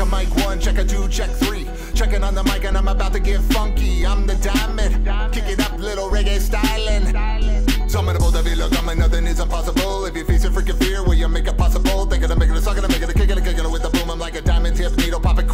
a mic one, check a two, check three. Checking on the mic and I'm about to get funky. I'm the diamond, kick it up, little reggae styling. Dominable, a be look, I'm like nothing is impossible. If you face your freaking fear, will you make it possible? Thinking of making a suck, gonna make it a kick it, a kick it with a boom. I'm like a diamond tip needle, pop it.